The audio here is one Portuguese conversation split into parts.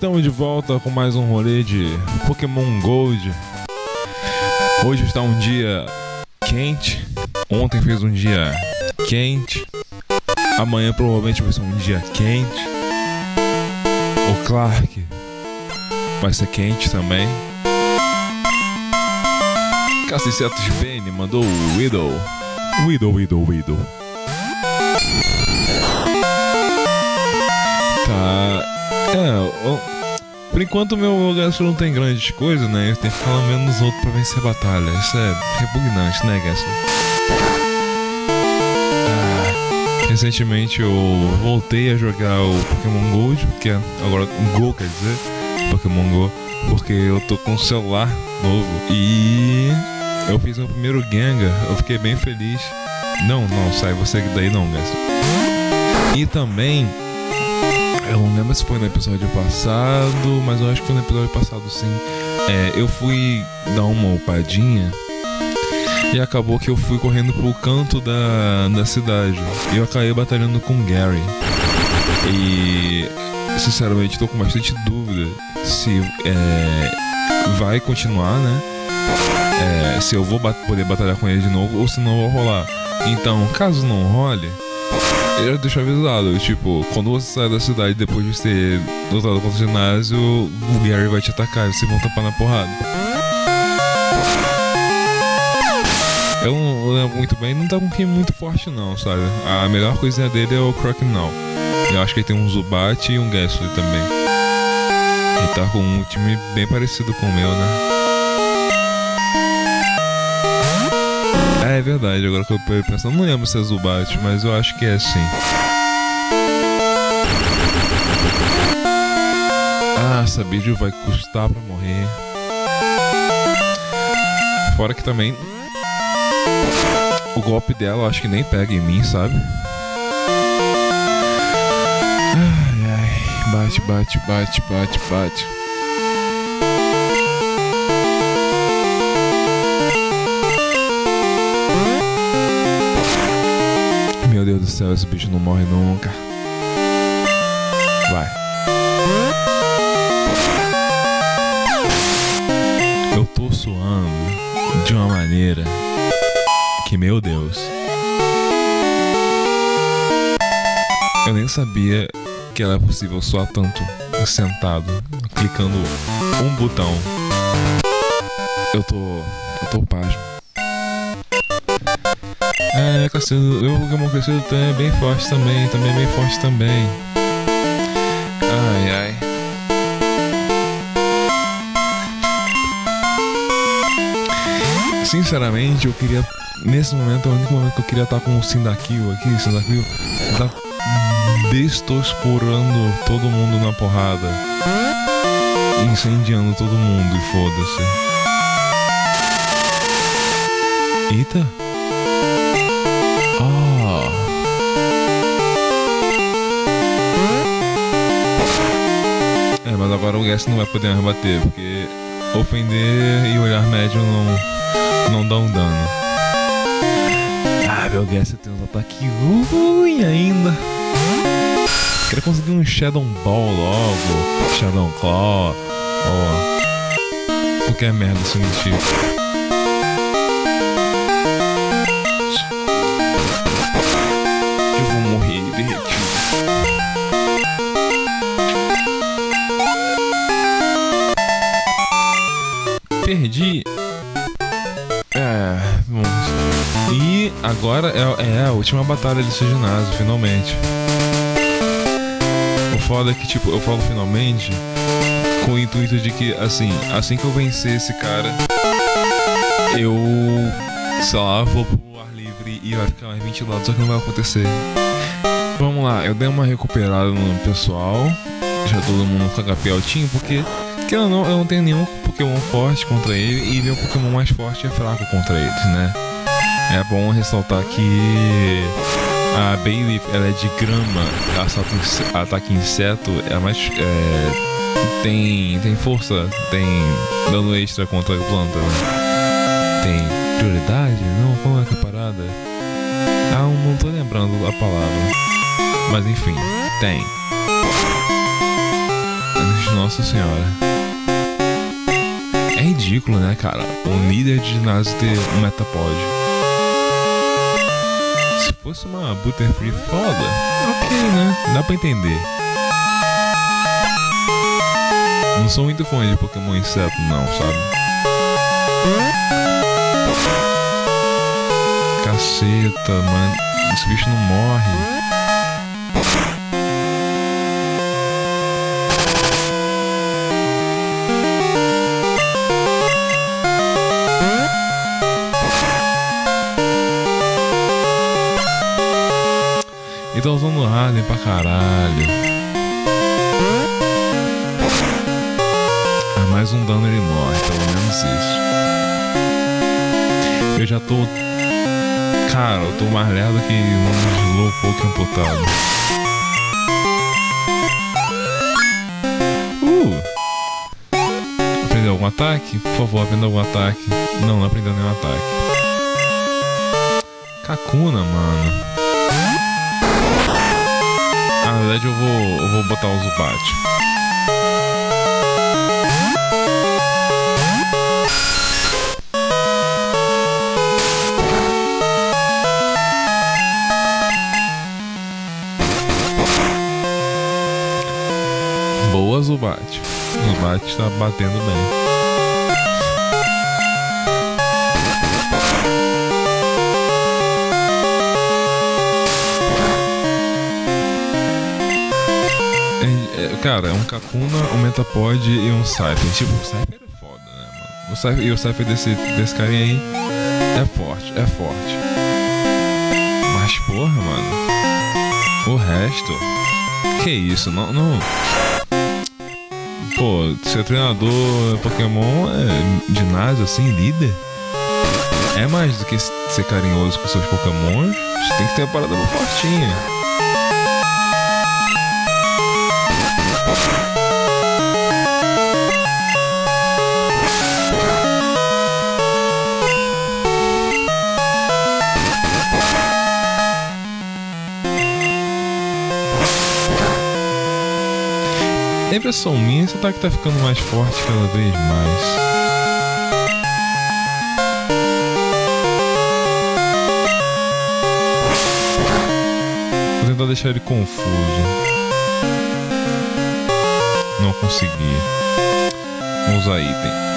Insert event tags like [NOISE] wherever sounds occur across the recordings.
Estamos de volta com mais um rolê de Pokémon Gold. Hoje está um dia quente. Ontem fez um dia quente. Amanhã provavelmente vai ser um dia quente. O Clark vai ser quente também. Cassicetos Bane mandou o Widow. Widow, Widow, Widow. Tá. É, por enquanto meu Gastro não tem grandes coisas, né? Eu tenho que ficar lambendo nos outros pra vencer a batalha. Isso é repugnante, né, Gastro? Ah, recentemente eu voltei a jogar o Pokémon Gold, que é agora Go, quer dizer, Pokémon Go, porque eu tô com um celular novo e eu fiz meu primeiro Gengar, eu fiquei bem feliz. Não, não, sai você daí não, Gastro. E também eu não lembro se foi no episódio passado, mas eu acho que foi no episódio passado sim. É, eu fui dar uma upadinha e acabou que eu fui correndo pro canto da, da cidade. E eu acabei batalhando com o Gary. E sinceramente tô com bastante dúvida se é, vai continuar, né? É, se eu vou bat- poder batalhar com ele de novo ou se não vai rolar. Então, caso não role, eu deixo avisado, tipo, quando você sai da cidade depois de ter lutado contra o ginásio, o Gary vai te atacar e vocês vão tapar na porrada. Eu não lembro muito bem, não tá com time muito forte não, sabe? A melhor coisinha dele é o Croconaw. Eu acho que ele tem um Zubat e um Gastly também. Ele tá com um time bem parecido com o meu, né? É, verdade, agora que eu pensando, não lembro se é Zubat, mas eu acho que é sim. Ah, Sabidio vai custar pra morrer. Fora que também o golpe dela eu acho que nem pega em mim, sabe? Ai, ai, bate, bate, bate, bate, bate. Deus do céu, esse bicho não morre nunca. Vai. Eu tô suando de uma maneira que, meu Deus. Eu nem sabia que era possível suar tanto sentado, clicando um botão. Eu tô. Eu tô pasmo. É, Cassido, o Pokémon também é bem forte também, também é bem forte também. Ai ai. Sinceramente, eu queria. Nesse momento, é o único momento que eu queria estar com o Cyndaquil aqui. O Cyndaquil tá destosporando todo mundo na porrada. Incendiando todo mundo foda-se. Eita! Agora o Guess não vai poder mais bater, porque ofender e olhar médio não, não dão dano. Ah, meu Guess tem uns ataques ruins ainda. Queria conseguir um Shadow Ball logo, Shadow Claw, ou qualquer merda assim do tipo. Agora é, é a última batalha desse ginásio, finalmente. O foda é que, tipo, eu falo finalmente com o intuito de que, assim, assim que eu vencer esse cara, eu, sei lá, vou pro ar livre e vai ficar mais ventilado, só que não vai acontecer. Vamos lá, eu dei uma recuperada no pessoal, já todo mundo com HP altinho, porque, que eu não, eu não tenho nenhum Pokémon forte contra ele e meu Pokémon mais forte é fraco contra eles, né? É bom ressaltar que a Bayleaf ela é de grama, ataque, inse- ataque inseto, é mais. É, tem, tem força, tem dano extra contra a planta, né? Tem prioridade? Não, como é que é a parada? Ah, não tô lembrando a palavra. Mas enfim, tem. nossa senhora. É ridículo, né, cara? Um líder de ginásio ter um Metapod. Se fosse uma Butterfree foda, ok, né? Dá pra entender. Não sou muito fã de Pokémon inseto, não, sabe? Caceta, mano. Esse bicho não morre. E tá usando Harden pra caralho. Ah, mais um dano ele morre, pelo menos isso. Eu já tô. Cara, eu tô mais lerdo que um Slowpoke amputado. Uh! Aprendeu algum ataque? Por favor, aprenda algum ataque. Não, não aprendeu nenhum ataque. Kakuna, mano. Na verdade eu vou, eu vou botar o Zubat. Boa Zubat. Zubat está batendo bem. Cara, é um Kakuna, um Metapod e um Cypher. Tipo, o Cypher é foda, né, mano? O Cypher, e o Cypher desse, desse carinha aí é forte, é forte. Mas, porra, mano. O resto. Que isso? Não. não... Pô, ser treinador Pokémon é ginásio assim, líder? É mais do que ser carinhoso com seus Pokémon. Você tem que ter uma parada fortinha. É impressão minha, esse ataque tá ficando mais forte cada vez mais. Vou tentar deixar ele confuso. Não consegui. Vamos usar item.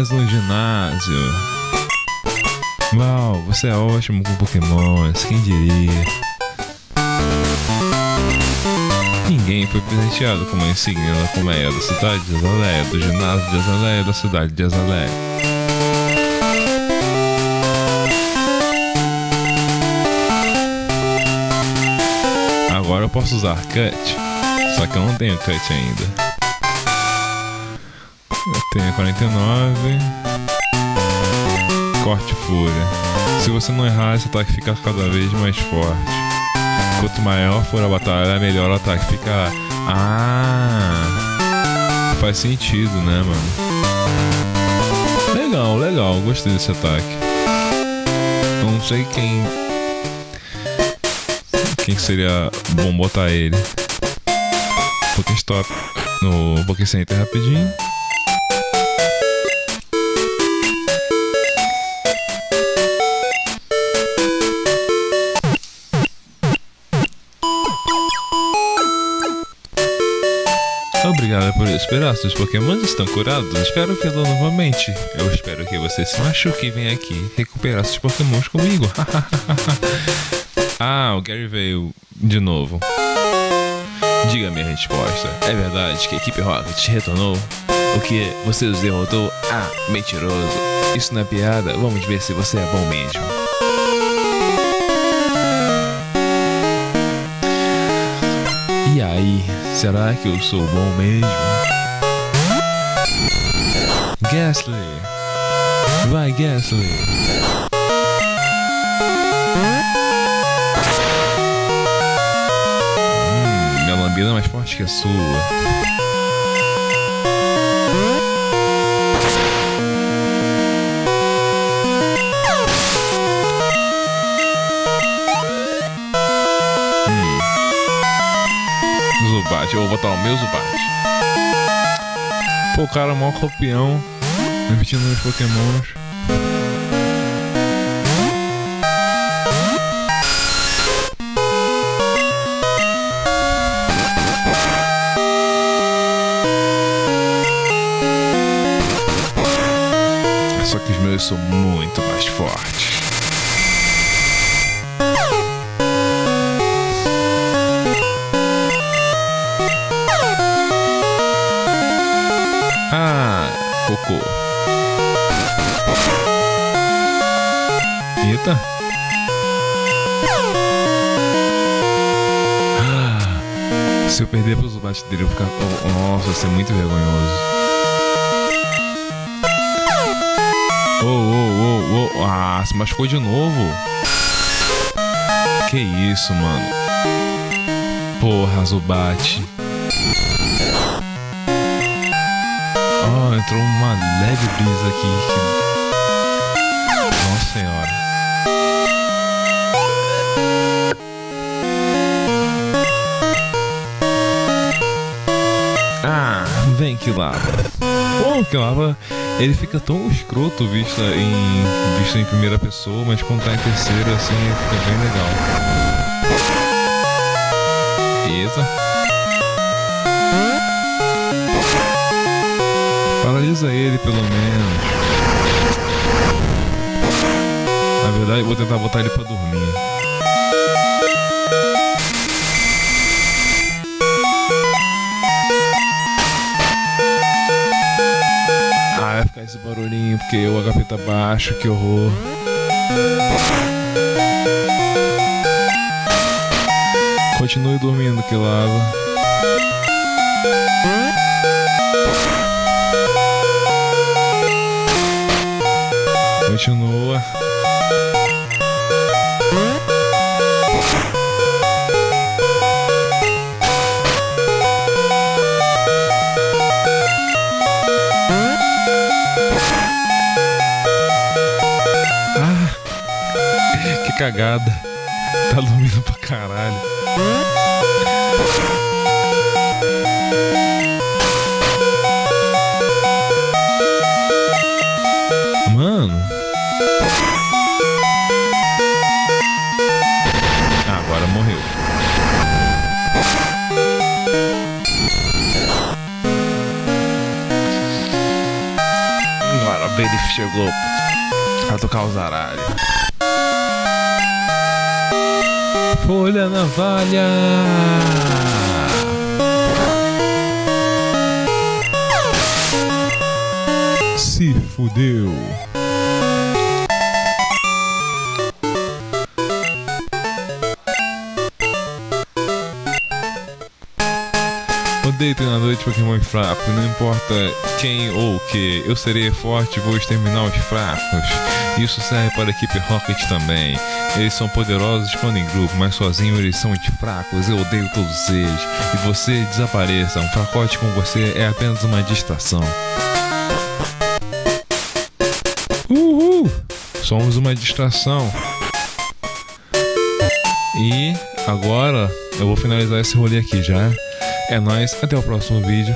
Mais um ginásio. Uau, você é ótimo com pokémons, quem diria? Ninguém foi presenteado com uma insígnia da colmeia da cidade de Azaleia, do ginásio de Azaleia da cidade de Azaleia. Agora eu posso usar cut, só que eu não tenho cut ainda. Tenho 49. Corte fúria. Se você não errar, esse ataque fica cada vez mais forte. Quanto maior for a batalha, melhor o ataque ficará. Ah! Faz sentido, né, mano? Legal, legal, gostei desse ataque. Não sei quem quem que seria bom botar ele? Pokéstop no Pokécenter rapidinho. Obrigado por esperar, seus pokémons estão curados. Espero vê-lo novamente. Eu espero que você se machuque e venha aqui recuperar seus pokémons comigo. [LAUGHS] Ah, o Gary veio de novo. Diga minha resposta. É verdade que a equipe Rocket retornou? O que? Você os derrotou? Ah, mentiroso. Isso não é piada? Vamos ver se você é bom mesmo. Aí, será que eu sou bom mesmo? Gasly! Vai, Gasly! Hum, minha lambida é mais forte que a sua. Botar o meu Zubat. Pô, o cara mó copião, repetindo meus pokémons. Só que os meus são muito mais fortes. Eita. Ah, se eu perder pros dele, eu vou ficar. oh, Nossa, vai ser muito vergonhoso. Oh, oh, oh, oh. Ah, se machucou de novo. Que isso, mano. Porra, Zubat. Oh, entrou uma leve brisa aqui. Nossa senhora. Que lava. Pô, que lava. Ele fica tão escroto visto em, visto em primeira pessoa, mas quando tá em terceira, assim, fica bem legal. Eita. Paralisa ele, pelo menos. Na verdade, eu vou tentar botar ele pra dormir. Ficar esse barulhinho porque o HP tá baixo, que horror. Continue dormindo, que lava. Continua. Cagada. Tá dormindo pra caralho. Mano. Ah, agora morreu. Agora o chegou pra tocar os aralhos. Folha navalha. Se fudeu. Odeio treinador de Pokémon fraco, não importa quem ou o que, eu serei forte e vou exterminar os fracos. Isso serve para a equipe Rocket também. Eles são poderosos quando em grupo, mas sozinho eles são muito fracos. Eu odeio todos eles. E você desapareça. Um fracote com você é apenas uma distração. Uhul! Somos uma distração. E agora eu vou finalizar esse rolê aqui já. É nóis, até o próximo vídeo.